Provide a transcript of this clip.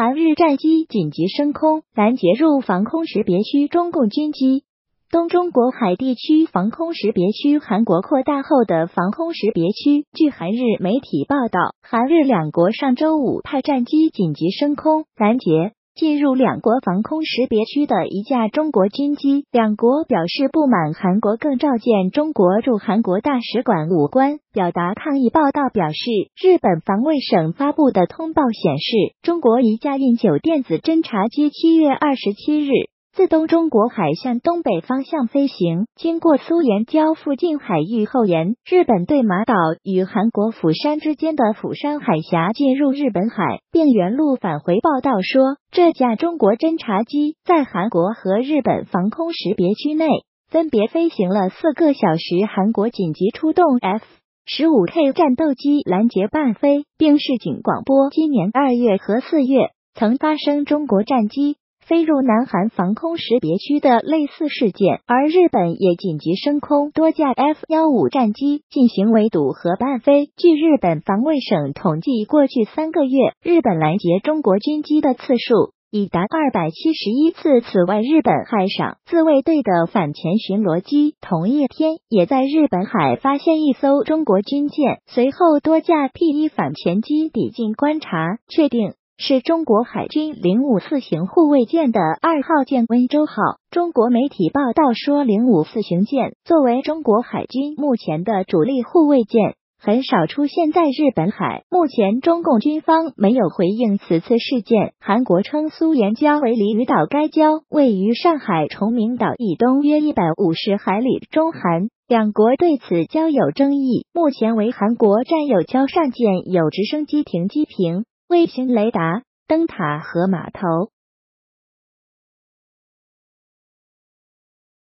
韩日战机紧急升空，拦截入防空识别区中共军机。东中国海地区防空识别区，韩国扩大后的防空识别区。据韩日媒体报道，韩日两国上周五派战机紧急升空，拦截进入两国防空识别区的一架中国军机。两国表示不满，韩国更召见中国驻韩国大使馆武官，表达抗议。报道表示，日本防卫省发布的通报显示，中国一架运九电子侦察机七月二十七日。自东中国海向东北方向飞行，经过苏岩礁附近海域后沿日本对马岛与韩国釜山之间的釜山海峡进入日本海，并原路返回。报道说，这架中国侦察机在韩国和日本防空识别区内分别飞行了四个小时。韩国紧急出动 F 十五 K 战斗机拦截伴飞，并示警广播。今年二月和四月曾发生中国战机。飞入南韩防空识别区的类似事件，而日本也紧急升空多架 F 幺五战机进行围堵和伴飞。据日本防卫省统计，过去三个月，日本拦截中国军机的次数已达二百七十一次。此外，日本海上自卫队的反潜巡逻机同一天也在日本海发现一艘中国军舰，随后多架 P 一反潜机抵近观察，确定。是中国海军零五四型护卫舰的二号舰温州号。中国媒体报道说，零五四型舰作为中国海军目前的主力护卫舰，很少出现在日本海。目前，中共军方没有回应此次事件。韩国称苏岩礁为鲤鱼岛，该礁位于上海崇明岛以东约一百五十海里。中韩两国对此礁有争议。目前为韩国占有礁上舰有直升机停机坪。卫星雷达、灯塔和码头。